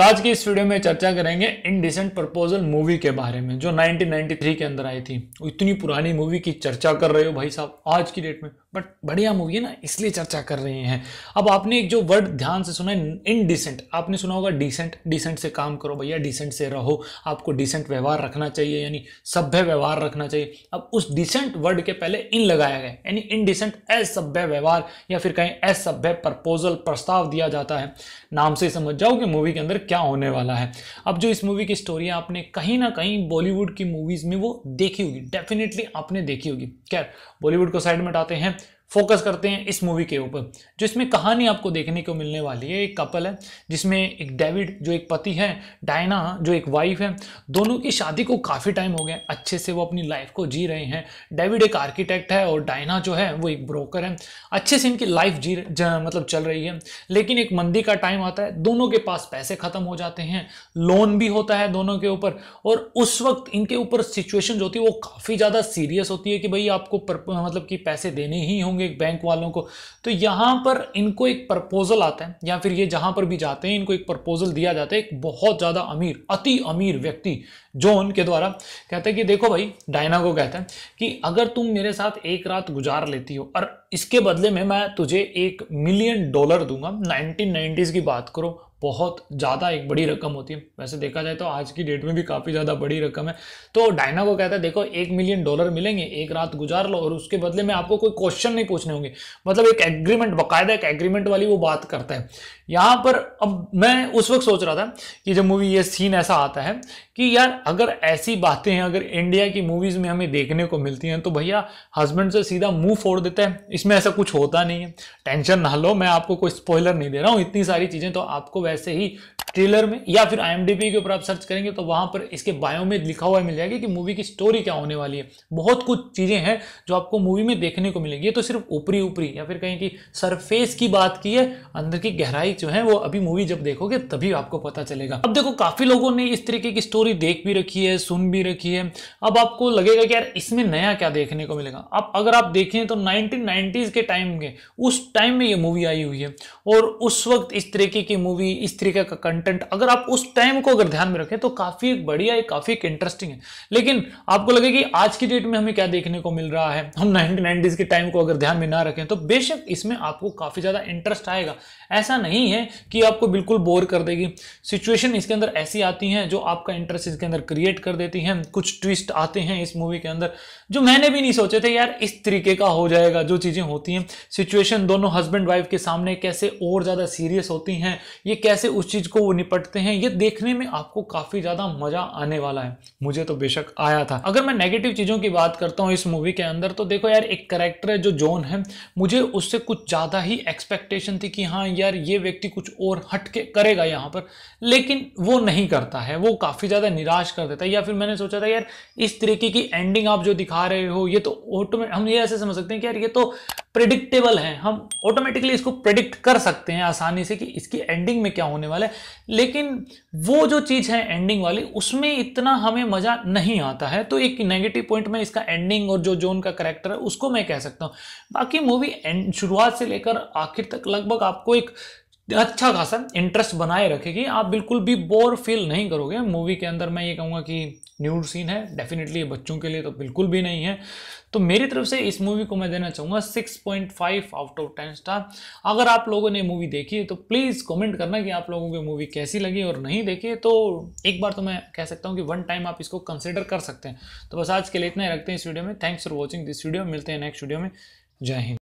तो आज की इस वीडियो में चर्चा करेंगे इनडिसेंट प्रपोजल मूवी के बारे में, जो 1993 के अंदर आई थी। इतनी पुरानी मूवी की चर्चा कर रहे हो भाई साहब, आज की डेट में। बट बढ़िया मूवी है ना, इसलिए चर्चा कर रहे हैं। अब आपने एक जो वर्ड ध्यान से सुना है इनडिसेंट आपने सुना होगा डिसेंट डिसेंट से काम करो भैया डिसेंट से रहो। आपको डिसेंट व्यवहार रखना चाहिए, यानी सभ्य व्यवहार रखना चाहिए। अब उस डिसेंट वर्ड के पहले इन लगाया गया यानी इनडिसेंट असभ्य व्यवहार, या फिर कहीं असभ्य प्रपोजल प्रस्ताव दिया जाता है। नाम से समझ जाओ कि मूवी के अंदर क्या होने वाला है। अब जो इस मूवी की स्टोरी है, आपने कहीं ना कहीं बॉलीवुड की मूवीज़ में वो देखी होगी। डेफिनेटली आपने देखी होगी। क्या बॉलीवुड को साइड में डाते हैं। फोकस करते हैं इस मूवी के ऊपर। जो इसमें कहानी आपको देखने को मिलने वाली है, एक कपल है, जिसमें एक डेविड जो एक पति है डायना जो एक वाइफ है, दोनों की शादी को काफ़ी टाइम हो गया अच्छे से वो अपनी लाइफ को जी रहे हैं। डेविड एक आर्किटेक्ट है और डायना जो है, वो एक ब्रोकर है। अच्छे से इनकी लाइफ जी मतलब चल रही है। लेकिन एक मंदी का टाइम आता है, दोनों के पास पैसे ख़त्म हो जाते हैं लोन भी होता है दोनों के ऊपर, और उस वक्त इनके ऊपर सिचुएशन जो होती है, वो काफ़ी ज़्यादा सीरियस होती है कि भाई आपको मतलब कि पैसे देने ही होंगे। होंगे बैंक वालों को तो यहाँ पर इनको एक प्रपोजल आता है, या फिर ये जहाँ पर भी जाते हैं, इनको एक प्रपोजल दिया जाता है, एक बहुत ज़्यादा अमीर, अति अमीर व्यक्ति, जो उनके द्वारा कहते हैं कि देखो भाई डायना को कहते हैं कि अगर तुम मेरे साथ एक रात गुजार लेती हो, और इसके बदले में मैं तुझे एक मिलियन डॉलर दूँगा। 1990s की बात करो, बहुत ज़्यादा एक बड़ी रकम होती है। वैसे देखा जाए तो आज की डेट में भी काफ़ी ज़्यादा बड़ी रकम है। तो डायना को कहता है, देखो, एक मिलियन डॉलर मिलेंगे, एक रात गुजार लो और उसके बदले में आपको कोई क्वेश्चन नहीं पूछने होंगे। मतलब एक एग्रीमेंट बाकायदा एक एग्रीमेंट वाली वो बात करता है। यहाँ पर अब मैं उस वक्त सोच रहा था कि जब मूवी ये सीन ऐसा आता है कि यार, अगर ऐसी बातें हैं, अगर इंडिया की मूवीज़ में हमें देखने को मिलती हैं तो भैया हस्बैंड से सीधा मुँह फोड़ देता है। इसमें ऐसा कुछ होता नहीं है। टेंशन ना लो, मैं आपको कोई स्पॉइलर नहीं दे रहा हूँ। इतनी सारी चीज़ें तो आपको वैसे ही ट्रेलर में, या फिर आई के ऊपर आप सर्च करेंगे तो वहाँ पर इसके बायो में लिखा हुआ मिल जाएगा कि मूवी की स्टोरी क्या होने वाली है। बहुत कुछ चीज़ें हैं जो आपको मूवी में देखने को मिलेंगी। ये तो सिर्फ़ ऊपरी ऊपरी, या फिर कहीं की सरफेस की बात की है, अंदर की गहराई जो है वो अभी मूवी जब देखोगे तभी आपको पता चलेगा। अब देखो, काफ़ी लोगों ने इस तरीके की स्टोरी देख भी रखी है, सुन भी रखी है। अब आपको लगेगा कि यार इसमें नया क्या देखने को मिलेगा। अब अगर आप देखें तो नाइनटीन के टाइम के उस टाइम में ये मूवी आई हुई है। और उस वक्त इस तरीके की मूवी, इस तरीके का कंटेंट अगर आप उस टाइम को अगर ध्यान में रखें तो काफ़ी बढ़िया है, काफ़ी इंटरेस्टिंग है। लेकिन आपको लगे कि आज की डेट में हमें क्या देखने को मिल रहा है? हम नाइनटीन के टाइम को अगर ध्यान में ना रखें तो बेशक इसमें आपको काफ़ी ज़्यादा इंटरेस्ट आएगा। ऐसा नहीं है कि आपको बिल्कुल बोर कर देगी। सिचुएशन इसके अंदर ऐसी आती हैं जो आपका इंटरेस्ट इसके अंदर क्रिएट कर देती हैं। कुछ ट्विस्ट आते हैं इस मूवी के अंदर, जो मैंने भी नहीं सोचे थे, यार इस तरीके का हो जाएगा, जो चीज़ें होती हैं। सिचुएशन दोनों हस्बैंड वाइफ के सामने कैसे और ज़्यादा सीरियस होती हैं, ये कैसे उस चीज़ को निपटते हैं, ये देखने में आपको काफ़ी ज़्यादा मज़ा आने वाला है। मुझे तो बेशक आया था। अगर मैं नेगेटिव चीज़ों की बात करता हूँ इस मूवी के अंदर तो देखो यार, एक करेक्टर है जो जोन है। मुझे उससे कुछ ज़्यादा ही एक्सपेक्टेशन थी कि हाँ यार, ये व्यक्ति कुछ और हटके करेगा यहाँ पर। लेकिन वो नहीं करता है। वो काफ़ी ज़्यादा निराश कर देता है। या फिर मैंने सोचा था, यार, इस तरीके की एंडिंग आप जो दिखा रहे हो, ये तो ऑटोमेटिक हम ये ऐसे समझ सकते हैं कि यार, ये तो प्रिडिक्टेबल है। हम ऑटोमेटिकली इसको प्रिडिक्ट कर सकते हैं आसानी से कि इसकी एंडिंग में क्या होने वाला है। लेकिन वो जो चीज़ है एंडिंग वाली, उसमें इतना हमें मज़ा नहीं आता है। तो एक नेगेटिव पॉइंट में इसका एंडिंग और जो जोन का करेक्टर है, उसको मैं कह सकता हूँ। बाकी मूवी शुरुआत से लेकर आखिर तक लगभग आपको एक अच्छा खासा इंटरेस्ट बनाए रखेगी। आप बिल्कुल भी बोर फील नहीं करोगे। मूवी के अंदर मैं ये कहूँगा कि न्यूड सीन है। डेफिनेटली बच्चों के लिए तो बिल्कुल भी नहीं है। तो मेरी तरफ़ से इस मूवी को मैं देना चाहूँगा। 6.5 आउट ऑफ़ 10 स्टार अगर आप लोगों ने मूवी देखी है तो प्लीज़ कमेंट करना कि आप लोगों को मूवी कैसी लगी और नहीं देखी तो एक बार तो मैं कह सकता हूँ कि वन टाइम आप इसको कंसिडर कर सकते हैं। तो बस आज के लिए इतना ही रखते हैं इस वीडियो में। Thanks for watching this video मिलते हैं नेक्स्ट वीडियो में। जय हिंद।